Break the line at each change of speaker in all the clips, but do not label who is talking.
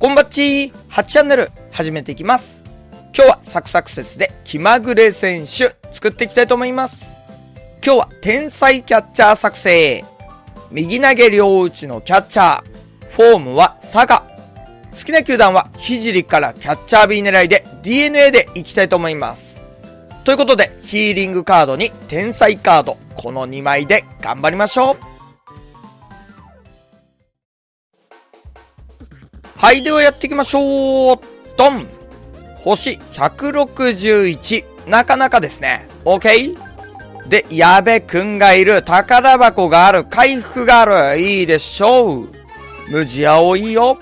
こんばっちー !8 チャンネル始めていきます。今日はサクサク説で気まぐれ選手作っていきたいと思います。今日は天才キャッチャー作成。右投げ両打ちのキャッチャー。フォームは佐賀。好きな球団は聖からキャッチャー B 狙いで DNA でいきたいと思います。ということでヒーリングカードに天才カード。この2枚で頑張りましょう。はい、ではやっていきましょう。ドン星161。なかなかですね。OK? で、矢部くんがいる。宝箱がある。回復がある。いいでしょう。無地青いよ。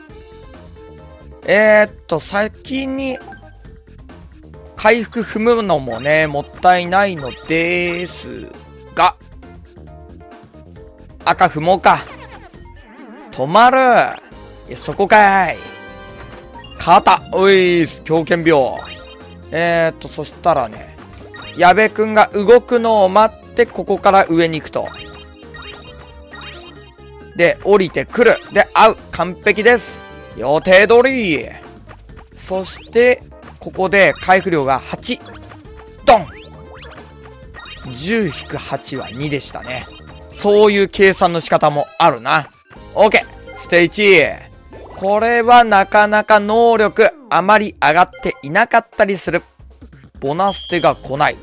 えー、っと、先に、回復踏むのもね、もったいないのですが、赤踏もうか。止まる。いや、そこかい。肩おいーす、狂犬病。えー、っと、そしたらね、矢部くんが動くのを待って、ここから上に行くと。で、降りてくる。で、会う。完璧です。予定通り。そして、ここで回復量が8。ドン !10-8 は2でしたね。そういう計算の仕方もあるな。OK! ステージこれはなかなか能力あまり上がっていなかったりする。ボナステが来ない。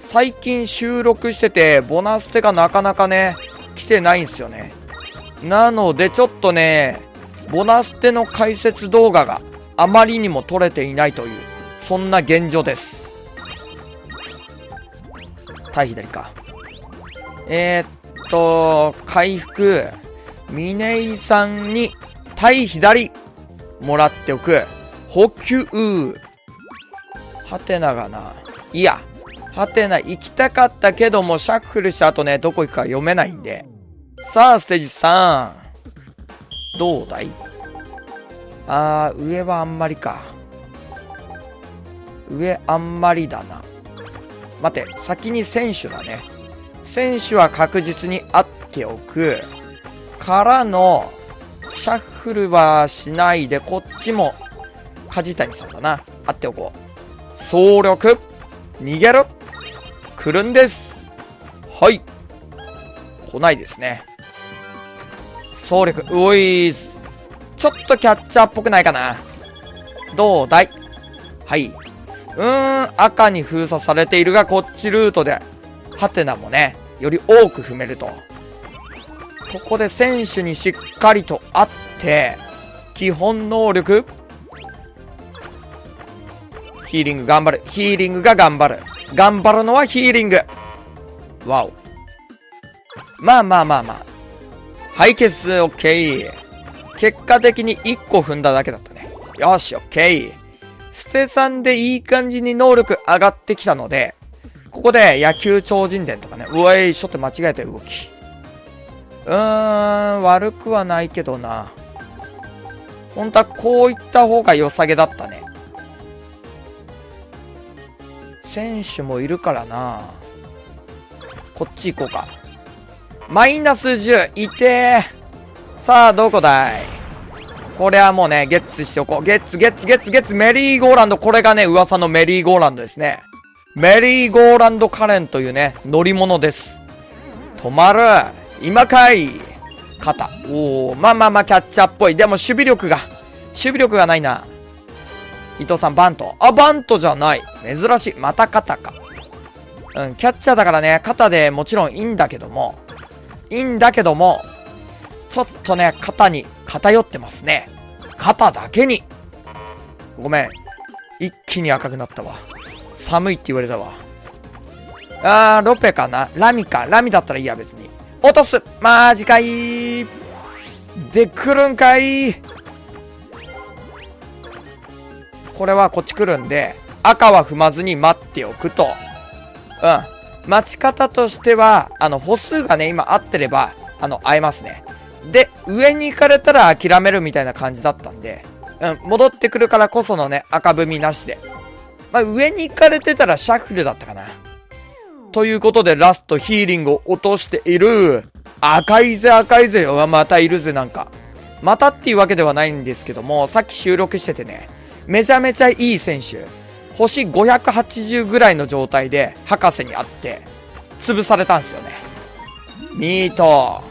最近収録してて、ボナステがなかなかね、来てないんすよね。なのでちょっとね、ボナステの解説動画があまりにも撮れていないという、そんな現状です。対左か。えー、っと、回復、峰井さんに対左もらっておく。補給。はてながな。いや。はてな、行きたかったけども、シャッフルした後ね、どこ行くか読めないんで。さあ、ステージ3。どうだい?あー、上はあんまりか。上あんまりだな。待て、先に選手だね。選手は確実にあっておく。からの、シャッフルはしないで、こっちも、梶谷さんだな。あっておこう。総力逃げる来るんですはい。来ないですね。総力、うおいーす。ちょっとキャッチャーっぽくないかな。どうだい？はい。うーん、赤に封鎖されているが、こっちルートで、ハテナもね、より多く踏めると。ここで選手にしっかりとあって、基本能力ヒーリング頑張る。ヒーリングが頑張る。頑張るのはヒーリング。わお。まあまあまあまあ。はい、消す。オッケー。結果的に1個踏んだだけだったね。よし、オッケー。捨て3でいい感じに能力上がってきたので、ここで野球超人伝とかね、うわい、ちょっと間違えた動き。うーん、悪くはないけどな。本当はこういった方が良さげだったね。選手もいるからな。こっち行こうか。マイナス10、いてー。さあ、どこだい?これはもうね、ゲッツしておこう。ゲッツ、ゲッツ、ゲッツ、ゲッツ、メリーゴーランド。これがね、噂のメリーゴーランドですね。メリーゴーランドカレンというね、乗り物です。止まる今かい肩。おおまあまあまあキャッチャーっぽい。でも守備力が、守備力がないな。伊藤さん、バント。あ、バントじゃない。珍しい。また肩か。うん、キャッチャーだからね、肩でもちろんいいんだけども、いいんだけども、ちょっとね、肩に偏ってますね。肩だけに。ごめん。一気に赤くなったわ。寒いって言われたわ。あー、ロペかなラミか。ラミだったらいいや、別に。落とすマジかいで、来るんかいこれはこっち来るんで、赤は踏まずに待っておくと。うん。待ち方としては、あの、歩数がね、今合ってれば、あの、合えますね。で、上に行かれたら諦めるみたいな感じだったんで、うん、戻ってくるからこそのね、赤踏みなしで。まあ、上に行かれてたらシャッフルだったかな。ということでラストヒーリングを落としている。赤いぜ赤いぜ。またいるぜなんか。またっていうわけではないんですけども、さっき収録しててね、めちゃめちゃいい選手、星580ぐらいの状態で博士に会って、潰されたんすよね。ミート。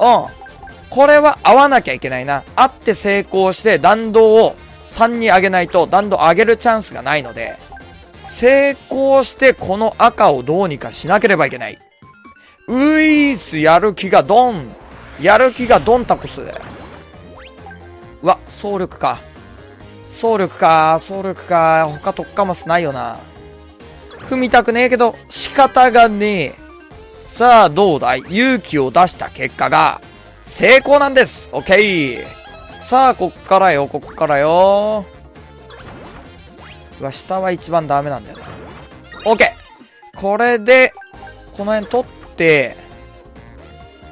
うん。これは合わなきゃいけないな。合って成功して弾道を3に上げないと弾道上げるチャンスがないので、成功してこの赤をどうにかしなければいけない。ウィースやる気がドンやる気がドンタコス。うわ、総力か。総力か、総力か。他特化マスないよな。踏みたくねえけど、仕方がねえ。さあ、どうだい？勇気を出した結果が、成功なんですオッケーさあ、こっからよ、こっからよ。うわ、下は一番ダメなんだよな。オッケーこれで、この辺取って、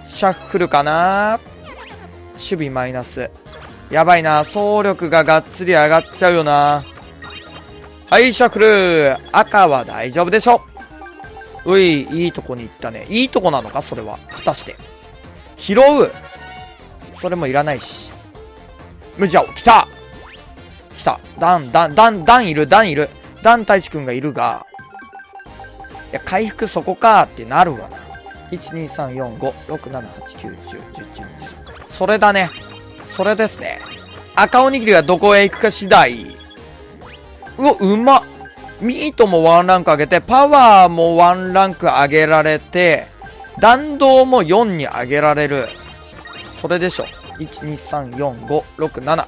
シャッフルかな守備マイナス。やばいな。総力ががっつり上がっちゃうよな。はい、シャッフル赤は大丈夫でしょうい、いいとこに行ったね。いいとこなのか？それは。果たして。拾うそれもいらないし。無事青、来た来た。ダン、ダン、ダン、ダンいる、ダンいる。ダン太一くんがいるが、いや、回復そこかってなるわな。1,2,3,4,5,6,7,8,9,10,11,12,13それだね。それですね。赤おにぎりはどこへ行くか次第。うわ、うまっ。ミートもワンランク上げて、パワーもワンランク上げられて、弾道も4に上げられる。それでしょ。1,2,3,4,5,6,7。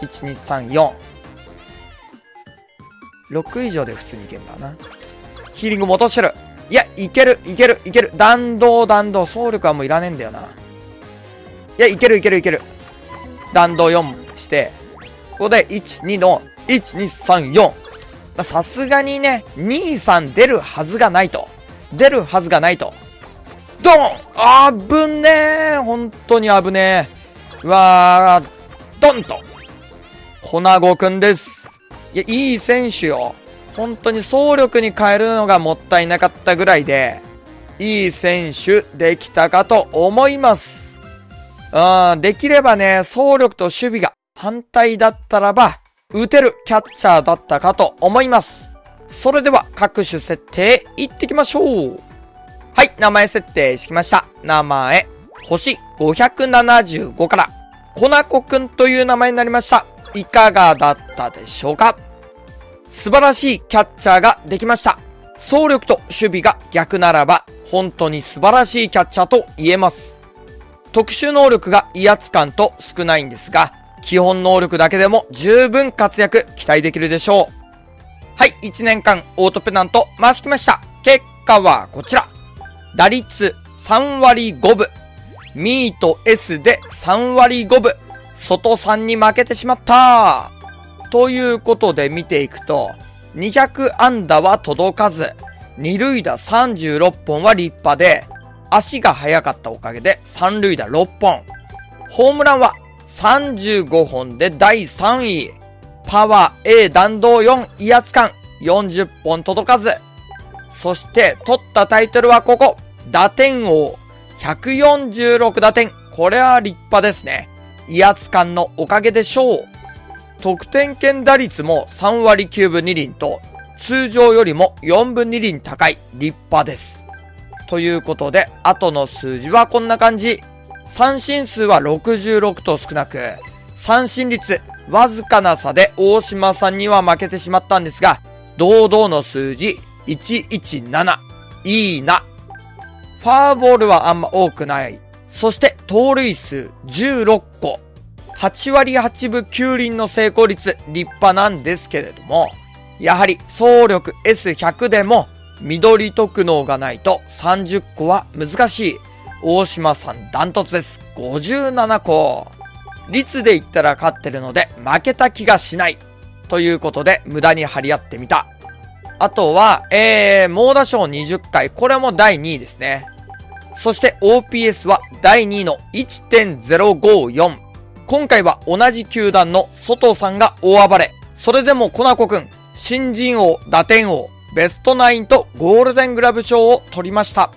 12346以上で普通にいけんだな。ヒーリング戻してる。いや、いける、いける、いける。弾道、弾道。総力はもういらねえんだよな。いや、いける、いける、いける。弾道4して、ここで1、2の、1、2、3、4。さすがにね、2、3出るはずがないと。出るはずがないと。ドンあぶねえ本当に危ねえ。うわー、ドンと。コナゴくんです。いや、いい選手よ。本当に総力に変えるのがもったいなかったぐらいで、いい選手できたかと思います。うん、できればね、総力と守備が反対だったらば、打てるキャッチャーだったかと思います。それでは各種設定いってきましょう。はい、名前設定してきました。名前、星575から、コナコくんという名前になりました。いかがだったでしょうか？素晴らしいキャッチャーができました。総力と守備が逆ならば、本当に素晴らしいキャッチャーと言えます。特殊能力が威圧感と少ないんですが、基本能力だけでも十分活躍期待できるでしょう。はい、1年間オートペナント回してきました。結果はこちら。打率3割5分。ミート S で3割5分。外3に負けてしまったということで見ていくと、200安打は届かず、二塁打36本は立派で、足が速かったおかげで三塁打6本。ホームランは35本で第3位。パワー A 弾道4威圧感40本届かず。そして取ったタイトルはここ。打点王146打点。これは立派ですね。威圧感のおかげでしょう。得点圏打率も3割9分2厘と、通常よりも4分2厘高い立派です。ということで、後の数字はこんな感じ。三振数は66と少なく、三振率わずかな差で大島さんには負けてしまったんですが、堂々の数字117。いいな。ファーボールはあんま多くない。そして盗塁数16個。8割8分9厘の成功率立派なんですけれども、やはり総力 S100 でも緑特能がないと30個は難しい。大島さんダントツです。57個。率で言ったら勝ってるので負けた気がしない。ということで無駄に張り合ってみた。あとは、えー、猛打賞20回。これも第2位ですね。そして OPS は第2位の1.054。今回は同じ球団の外さんが大暴れ。それでもコナコくん、新人王、打点王、ベストナインとゴールデングラブ賞を取りました。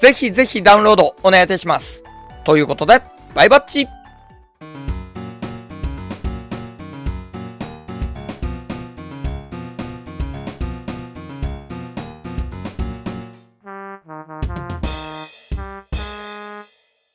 ぜひぜひダウンロードお願いいたします。ということで、バイバッチ